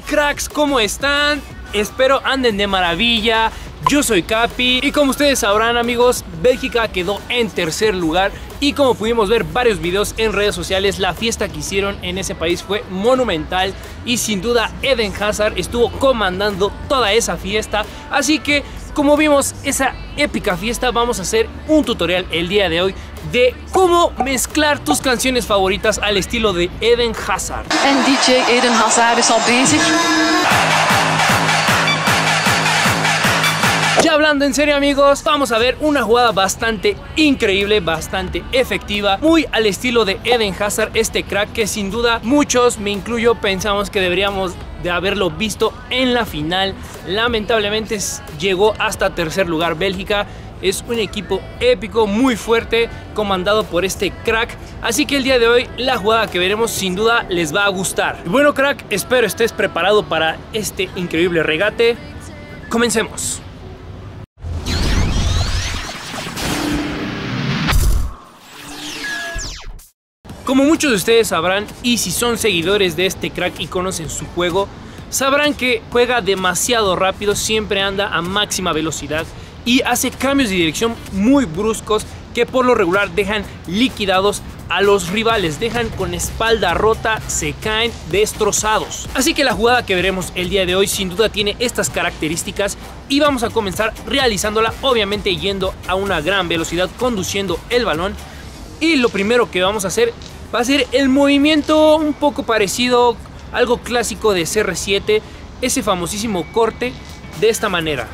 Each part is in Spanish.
cracks, ¿cómo están? Espero anden de maravilla. Yo soy Capi y como ustedes sabrán amigos, Bélgica quedó en tercer lugar y como pudimos ver varios videos en redes sociales, la fiesta que hicieron en ese país fue monumental y sin duda Eden Hazard estuvo comandando toda esa fiesta, así que como vimos esa épica fiesta, vamos a hacer un tutorial el día de hoy de cómo mezclar tus canciones favoritas al estilo de Eden Hazard. En DJ Eden Hazard is al bezig. Ya hablando en serio amigos, vamos a ver una jugada bastante increíble, bastante efectiva, muy al estilo de Eden Hazard, este crack que sin duda muchos, me incluyo, pensamos que deberíamos de haberlo visto en la final. Lamentablemente llegó hasta tercer lugar Bélgica. Es un equipo épico, muy fuerte, comandado por este crack. Así que el día de hoy la jugada que veremos sin duda les va a gustar. Bueno crack, espero estés preparado para este increíble regate. Comencemos. Como muchos de ustedes sabrán, y si son seguidores de este crack y conocen su juego, sabrán que juega demasiado rápido, siempre anda a máxima velocidad y hace cambios de dirección muy bruscos que por lo regular dejan liquidados a los rivales, dejan con espalda rota, se caen destrozados. Así que la jugada que veremos el día de hoy sin duda tiene estas características y vamos a comenzar realizándola obviamente yendo a una gran velocidad conduciendo el balón y lo primero que vamos a hacer va a ser el movimiento un poco parecido, algo clásico de CR7, ese famosísimo corte de esta manera.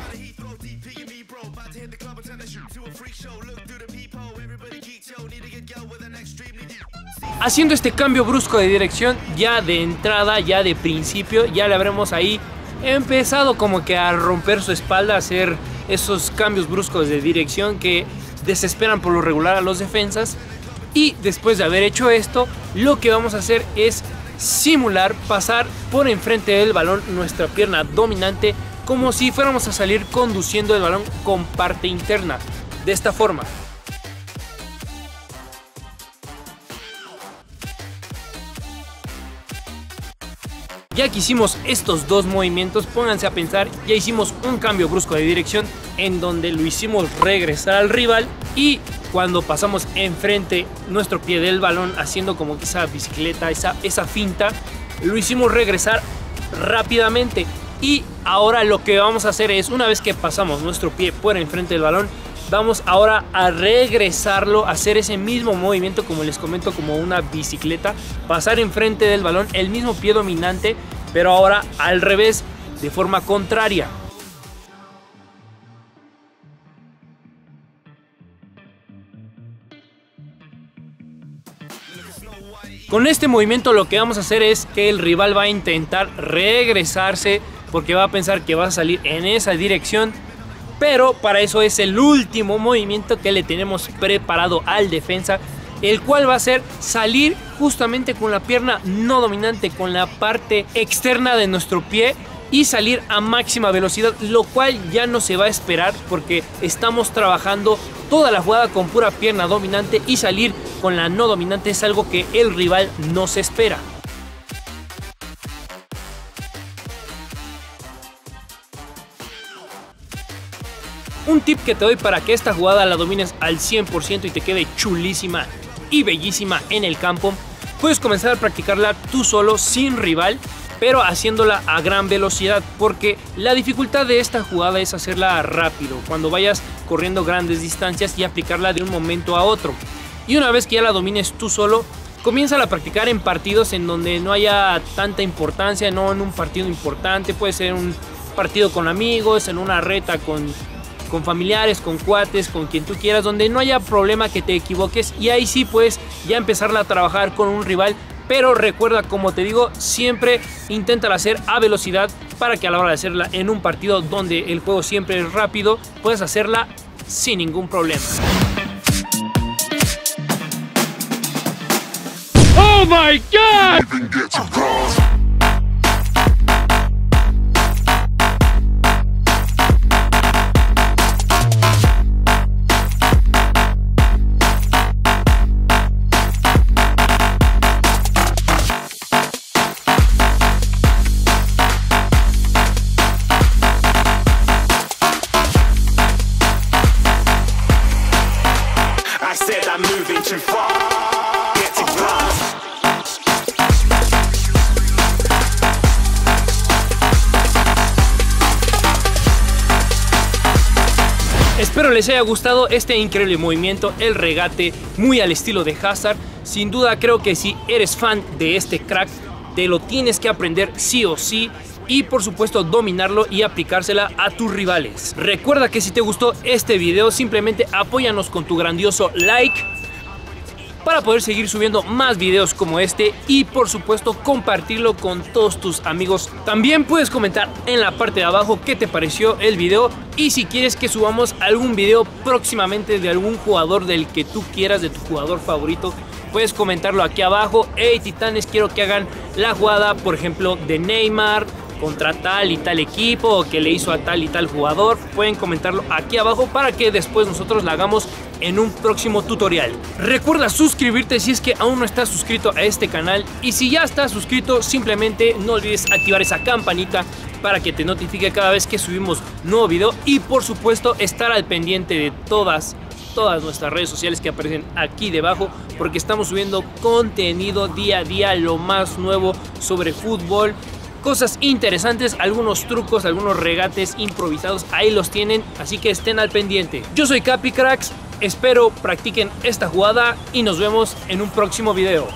Haciendo este cambio brusco de dirección, ya de entrada, ya de principio, ya le habremos ahí empezado como que a romper su espalda, a hacer esos cambios bruscos de dirección que desesperan por lo regular a los defensas. Y después de haber hecho esto, lo que vamos a hacer es simular pasar por enfrente del balón nuestra pierna dominante como si fuéramos a salir conduciendo el balón con parte interna. De esta forma. Ya que hicimos estos dos movimientos, pónganse a pensar, ya hicimos un cambio brusco de dirección en donde lo hicimos regresar al rival y cuando pasamos enfrente nuestro pie del balón haciendo como que esa bicicleta, esa, esa finta, lo hicimos regresar rápidamente. Y ahora lo que vamos a hacer es, una vez que pasamos nuestro pie por enfrente del balón, vamos ahora a regresarlo, a hacer ese mismo movimiento como les comento como una bicicleta, pasar enfrente del balón, el mismo pie dominante, pero ahora al revés, de forma contraria. Con este movimiento lo que vamos a hacer es que el rival va a intentar regresarse porque va a pensar que va a salir en esa dirección. Pero para eso es el último movimiento que le tenemos preparado al defensa. El cual va a ser salir justamente con la pierna no dominante, con la parte externa de nuestro pie y salir a máxima velocidad, lo cual ya no se va a esperar porque estamos trabajando toda la jugada con pura pierna dominante y salir con la no dominante es algo que el rival no se espera. Un tip que te doy para que esta jugada la domines al 100% y te quede chulísima y bellísima en el campo, puedes comenzar a practicarla tú solo sin rival pero haciéndola a gran velocidad, porque la dificultad de esta jugada es hacerla rápido, cuando vayas corriendo grandes distancias y aplicarla de un momento a otro. Y una vez que ya la domines tú solo, comienza a practicar en partidos en donde no haya tanta importancia, no en un partido importante, puede ser un partido con amigos, en una reta con, con familiares, con cuates, con quien tú quieras, donde no haya problema que te equivoques y ahí sí puedes ya empezarla a trabajar con un rival pero recuerda, como te digo, siempre inténtala hacer a velocidad para que a la hora de hacerla en un partido donde el juego siempre es rápido, puedes hacerla sin ningún problema. ¡Oh my God! Espero les haya gustado este increíble movimiento, el regate, muy al estilo de Hazard. Sin duda creo que si eres fan de este crack, te lo tienes que aprender sí o sí y por supuesto dominarlo y aplicársela a tus rivales. Recuerda que si te gustó este video simplemente apóyanos con tu grandioso like para poder seguir subiendo más videos como este y por supuesto compartirlo con todos tus amigos. También puedes comentar en la parte de abajo qué te pareció el video y si quieres que subamos algún video próximamente de algún jugador del que tú quieras, de tu jugador favorito, puedes comentarlo aquí abajo. Hey titanes, quiero que hagan la jugada, por ejemplo, de Neymar contra tal y tal equipo o que le hizo a tal y tal jugador. Pueden comentarlo aquí abajo para que después nosotros la hagamos en un próximo tutorial. Recuerda suscribirte si es que aún no estás suscrito a este canal y si ya estás suscrito simplemente no olvides activar esa campanita para que te notifique cada vez que subimos nuevo video y por supuesto estar al pendiente de todas todas nuestras redes sociales que aparecen aquí debajo porque estamos subiendo contenido día a día lo más nuevo sobre fútbol cosas interesantes, algunos trucos, algunos regates improvisados, ahí los tienen, así que estén al pendiente. Yo soy Capi Cracks, espero practiquen esta jugada y nos vemos en un próximo video.